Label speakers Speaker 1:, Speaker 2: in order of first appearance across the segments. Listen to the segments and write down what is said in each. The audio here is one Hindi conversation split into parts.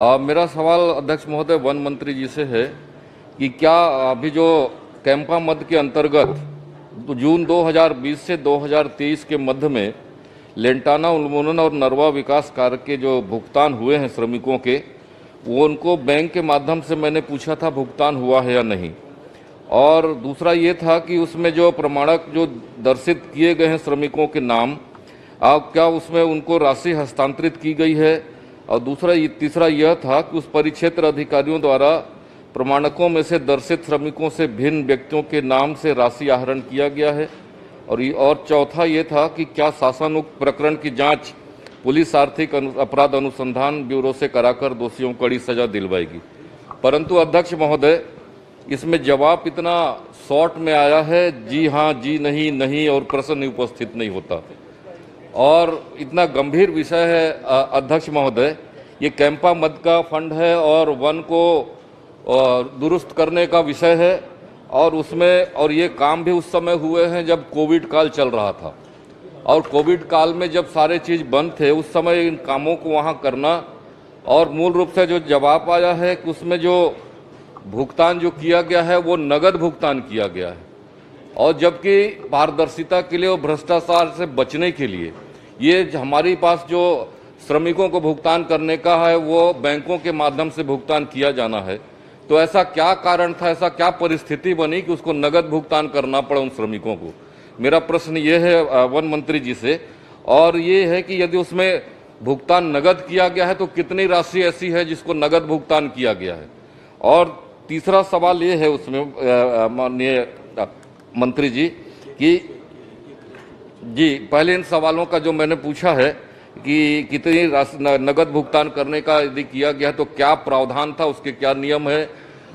Speaker 1: आ, मेरा सवाल अध्यक्ष महोदय वन मंत्री जी से है कि क्या अभी जो कैंपा मद के अंतर्गत तो जून 2020 से 2023 के मध्य में लेंटाना उन्मूलन और नरवा विकास कार्य के जो भुगतान हुए हैं श्रमिकों के वो उनको बैंक के माध्यम से मैंने पूछा था भुगतान हुआ है या नहीं। और दूसरा ये था कि उसमें जो प्रमाणक जो दर्शित किए गए हैं श्रमिकों के नाम अब क्या उसमें उनको राशि हस्तांतरित की गई है? और दूसरा तीसरा यह था कि उस परिक्षेत्र अधिकारियों द्वारा प्रमाणकों में से दर्शित श्रमिकों से भिन्न व्यक्तियों के नाम से राशि आहरण किया गया है। और ये, और चौथा ये था कि क्या शासनोक्त प्रकरण की जाँच पुलिस आर्थिक अपराध अनुसंधान ब्यूरो से कराकर दोषियों को कड़ी सजा दिलवाएगी। परंतु अध्यक्ष महोदय, इसमें जवाब इतना शॉर्ट में आया है, जी हाँ जी नहीं नहीं और प्रश्न उपस्थित नहीं होता। और इतना गंभीर विषय है अध्यक्ष महोदय, ये कैंपा मद का फंड है और वन को दुरुस्त करने का विषय है और उसमें, और ये काम भी उस समय हुए हैं जब कोविड काल चल रहा था। और कोविड काल में जब सारे चीज़ बंद थे, उस समय इन कामों को वहाँ करना और मूल रूप से जो जवाब आया है कि उसमें जो भुगतान जो किया गया है, वो नगद भुगतान किया गया है। और जबकि पारदर्शिता के लिए और भ्रष्टाचार से बचने के लिए, ये हमारे पास जो श्रमिकों को भुगतान करने का है, वो बैंकों के माध्यम से भुगतान किया जाना है। तो ऐसा क्या कारण था, ऐसा क्या परिस्थिति बनी कि उसको नगद भुगतान करना पड़ा उन श्रमिकों को? मेरा प्रश्न ये है वन मंत्री जी से, और ये है कि यदि उसमें भुगतान नगद किया गया है तो कितनी राशि ऐसी है जिसको नगद भुगतान किया गया है? और तीसरा सवाल ये है उसमें माननीय मंत्री जी कि जी पहले इन सवालों का जो मैंने पूछा है कि कितनी राशि नगद भुगतान करने का यदि किया गया तो क्या प्रावधान था उसके क्या नियम है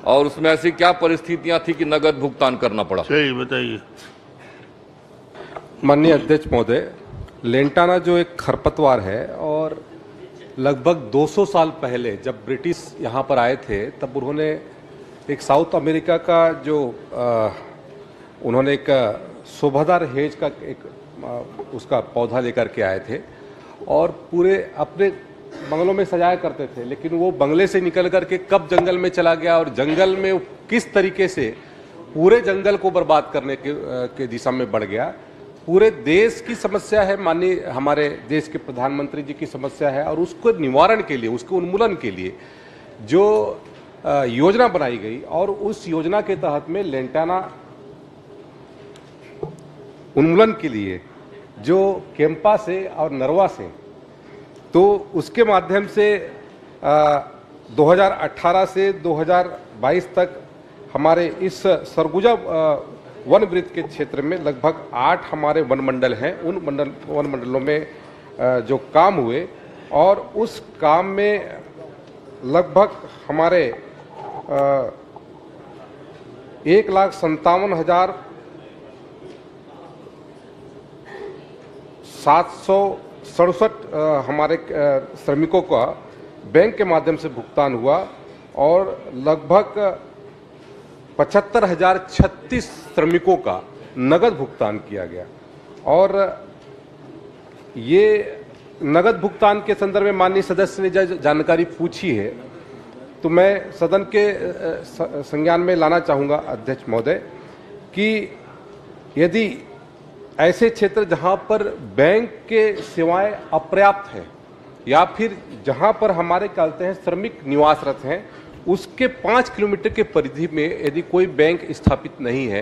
Speaker 1: और उसमें ऐसी क्या परिस्थितियाँ थी कि नगद भुगतान करना पड़ा?
Speaker 2: सही बताइए।
Speaker 3: माननीय अध्यक्ष महोदय लेंटाना जो एक खरपतवार है और लगभग 200 साल पहले जब ब्रिटिश यहाँ पर आए थे तब उन्होंने एक साउथ अमेरिका का जो अ, उन्होंने एक शोभादार हेज का एक उसका पौधा लेकर के आए थे और पूरे अपने बंगलों में सजाया करते थे लेकिन वो बंगले से निकल करके कब जंगल में चला गया और जंगल में किस तरीके से पूरे जंगल को बर्बाद करने के, के दिशा में बढ़ गया। पूरे देश की समस्या है माननीय हमारे देश के प्रधानमंत्री जी की समस्या है और उसको निवारण के लिए उसके उन्मूलन के लिए जो योजना बनाई गई और उस योजना के तहत में लेंटाना उन्मूलन के लिए जो केम्पा से और नरवा से तो उसके माध्यम से अ, 2018 से 2022 तक हमारे इस सरगुजा वन वृत्त के क्षेत्र में लगभग आठ हमारे वन मंडल हैं। उन मंडल वन मंडलों में जो काम हुए और उस काम में लगभग हमारे एक लाख संतावन हज़ार सात सौ सड़सठ हमारे श्रमिकों का बैंक के माध्यम से भुगतान हुआ और लगभग पचहत्तर हज़ार छत्तीस श्रमिकों का नगद भुगतान किया गया। और ये नगद भुगतान के संदर्भ में माननीय सदस्य ने जो जानकारी पूछी है तो मैं सदन के संज्ञान में लाना चाहूँगा, अध्यक्ष महोदय, कि यदि ऐसे क्षेत्र जहाँ पर बैंक के सेवाएँ अपर्याप्त हैं, या फिर जहाँ पर हमारे कहते हैं, श्रमिक निवासरत हैं, उसके पाँच किलोमीटर के परिधि में यदि कोई बैंक स्थापित नहीं है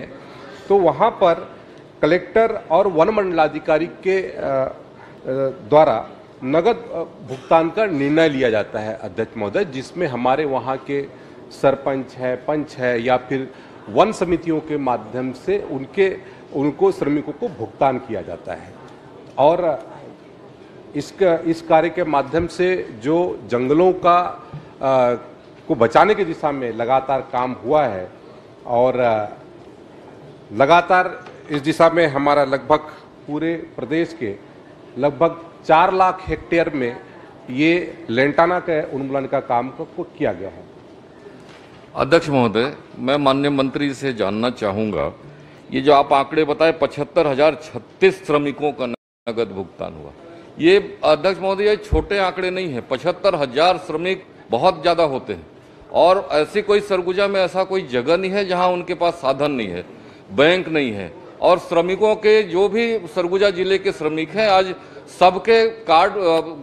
Speaker 3: तो वहाँ पर कलेक्टर और वन मंडलाधिकारी के द्वारा नगद भुगतान का निर्णय लिया जाता है, अध्यक्ष महोदय, जिसमें हमारे वहाँ के सरपंच है, पंच है, या फिर वन समितियों के माध्यम से उनके उनको श्रमिकों को भुगतान किया जाता है। और इसका इस कार्य के माध्यम से जो जंगलों का अ, को बचाने की दिशा में लगातार काम हुआ है और अ, लगातार इस दिशा में हमारा लगभग पूरे प्रदेश के लगभग चार लाख हेक्टेयर में ये लेंटाना के उन्मूलन का काम को किया गया है।
Speaker 1: अध्यक्ष महोदय मैं माननीय मंत्री से जानना चाहूँगा ये जो आप आंकड़े बताए, पचहत्तर हज़ार छत्तीस श्रमिकों का नगद भुगतान हुआ। ये अध्यक्ष महोदय छोटे आंकड़े नहीं है। पचहत्तर हज़ार श्रमिक बहुत ज़्यादा होते हैं। और ऐसी कोई सरगुजा में ऐसा कोई जगह नहीं है जहाँ उनके पास साधन नहीं है, बैंक नहीं है। और श्रमिकों के जो भी सरगुजा ज़िले के श्रमिक हैं, आज सबके कार्ड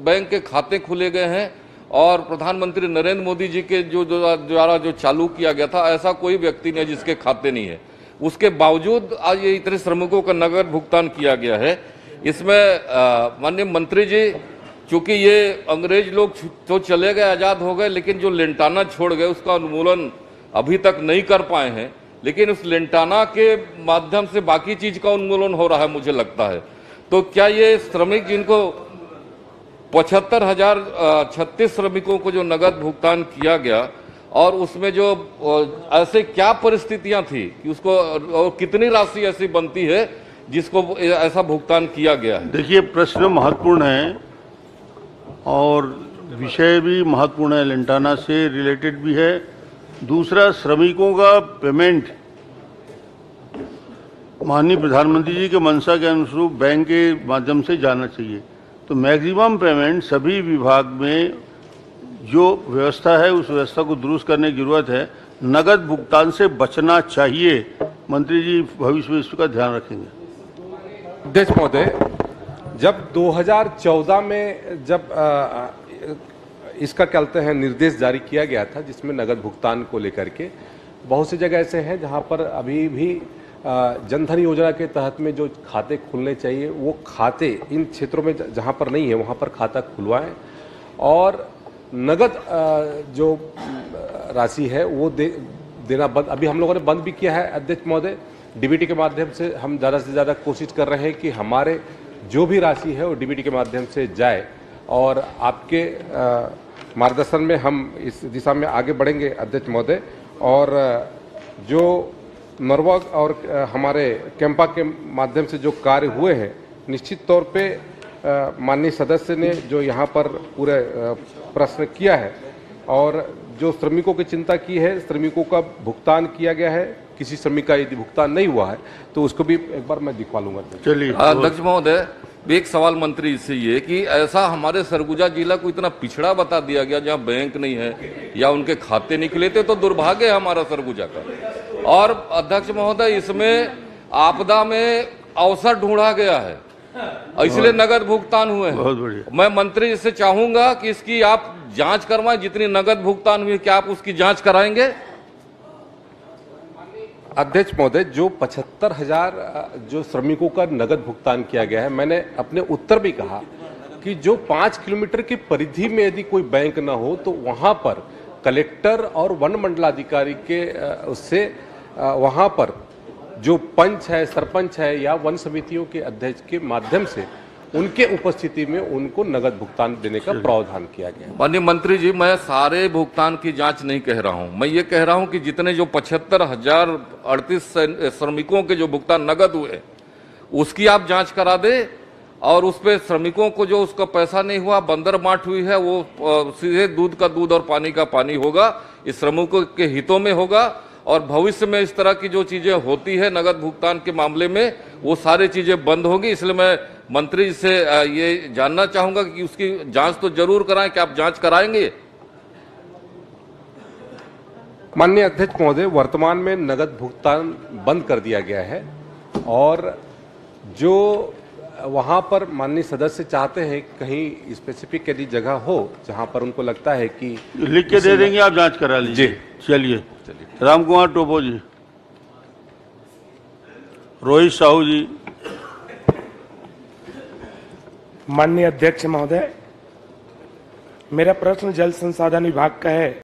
Speaker 1: बैंक के खाते खुले गए हैं। और प्रधानमंत्री नरेंद्र मोदी जी के जो- द्वारा जो चालू किया गया था, ऐसा कोई व्यक्ति नहीं है जिसके खाते नहीं है। उसके बावजूद आज ये इतने श्रमिकों का नगद भुगतान किया गया है। इसमें माननीय मंत्री जी, चूँकि ये अंग्रेज़ लोग तो चले गए, आज़ाद हो गए, लेकिन जो लेंटाना छोड़ गए, उसका उन्मूलन अभी तक नहीं कर पाए हैं। लेकिन उस लेंटाना के माध्यम से बाकी चीज़ का उन्मूलन हो रहा है, मुझे लगता है। तो क्या ये श्रमिक जिनको पचहत्तर हज़ार छत्तीस श्रमिकों को जो नगद भुगतान किया गया और उसमें जो ऐसे क्या परिस्थितियाँ थी कि उसको, और कितनी राशि ऐसी बनती है जिसको ऐसा भुगतान किया गया है?
Speaker 2: देखिए, प्रश्न महत्वपूर्ण है और विषय भी महत्वपूर्ण है। लेंटाना से रिलेटेड भी है। दूसरा, श्रमिकों का पेमेंट। माननीय प्रधानमंत्री जी के मंशा के अनुरूप बैंक के माध्यम से जाना चाहिए। तो मैक्सिमम पेमेंट सभी विभाग में जो व्यवस्था है उस व्यवस्था को दुरुस्त करने की ज़रूरत है। नगद भुगतान से बचना चाहिए। मंत्री जी भविष्य में इसका ध्यान रखेंगे।
Speaker 3: अध्यक्ष महोदय जब 2014 में जब अ, इसका कहते हैं निर्देश जारी किया गया था जिसमें नगद भुगतान को लेकर के बहुत सी जगह ऐसे हैं जहाँ पर अभी भी जनधन योजना के तहत में जो खाते खुलने चाहिए वो खाते इन क्षेत्रों में जहाँ पर नहीं है वहाँ पर खाता खुलवाएँ। और नगद जो राशि है, वो दे, देना बंद। अभी हम लोगों ने बंद भी किया है अध्यक्ष महोदय। डीबीटी के माध्यम से हम ज़्यादा से ज़्यादा कोशिश कर रहे हैं कि हमारे जो भी राशि है वो डीबीटी के माध्यम से जाए और आपके मार्गदर्शन में हम इस दिशा में आगे बढ़ेंगे अध्यक्ष महोदय। और जो नरवा और हमारे कैंपा के माध्यम से जो कार्य हुए हैं, निश्चित तौर पे माननीय सदस्य ने जो यहाँ पर पूरे प्रश्न किया है और जो श्रमिकों की चिंता की है श्रमिकों का भुगतान किया गया है किसी श्रमिक का यदि भुगतान नहीं हुआ है तो उसको भी एक बार मैं दिखवा लूँगा।
Speaker 2: चलिए
Speaker 1: अध्यक्ष महोदय एक सवाल मंत्री से ये कि ऐसा हमारे सरगुजा जिला को इतना पिछड़ा बता दिया गया जहाँ बैंक नहीं है या उनके खाते निकले थे तो दुर्भाग्य है हमारा सरगुजा का। और अध्यक्ष महोदय इसमें आपदा में अवसर ढूंढा गया है। और इसलिए नगद भुगतान हुए
Speaker 2: बहुत बढ़िया।
Speaker 1: मैं मंत्री जी से चाहूँगा कि इसकी आप जाँच करवाएँ जितनी नगद भुगतान हुई क्या आप उसकी जाँच कराएँगे?
Speaker 3: अध्यक्ष महोदय जो पचहत्तर हज़ार जो श्रमिकों का नगद भुगतान किया गया है मैंने अपने उत्तर भी कहा कि जो पाँच किलोमीटर की परिधि में यदि कोई बैंक ना हो तो वहाँ पर कलेक्टर और वन मंडलाधिकारी के उससे वहाँ पर जो पंच है, सरपंच है या वन समितियों के अध्यक्ष के माध्यम से उनके उपस्थिति में उनको नगद भुगतान देने का प्रावधान किया गया।
Speaker 1: माननीय मंत्री जी, मैं सारे भुगतान की जाँच नहीं कह रहा हूँ। मैं ये कह रहा हूँ कि जितने जो पचहत्तर हज़ार अड़तीस श्रमिकों के जो भुगतान नगद हुए, उसकी आप जाँच करा दे और उस पे श्रमिकों को जो उसका पैसा नहीं हुआ, बंदर बांट हुई है, वो सीधे दूध का दूध और पानी का पानी होगा, इस श्रमिकों के हितों में होगा और भविष्य में इस तरह की जो चीज़ें होती है नगद भुगतान के मामले में वो सारी चीज़ें बंद होगी। इसलिए मैं मंत्री जी से ये जानना चाहूँगा कि उसकी जाँच तो ज़रूर कराएँ कि आप जाँच कराएँगे?
Speaker 3: माननीय अध्यक्ष महोदय वर्तमान में नगद भुगतान बंद कर दिया गया है और जो वहाँ पर माननीय सदस्य चाहते हैं कहीं स्पेसिफिक यदि जगह हो जहाँ पर उनको लगता है कि
Speaker 2: लिख के दे देंगे आप जाँच करा लीजिए। चलिए। चलिए। राम कुमार टोपो जी, रोहित साहू जी।
Speaker 4: माननीय अध्यक्ष महोदय, मेरा प्रश्न जल संसाधन विभाग का है।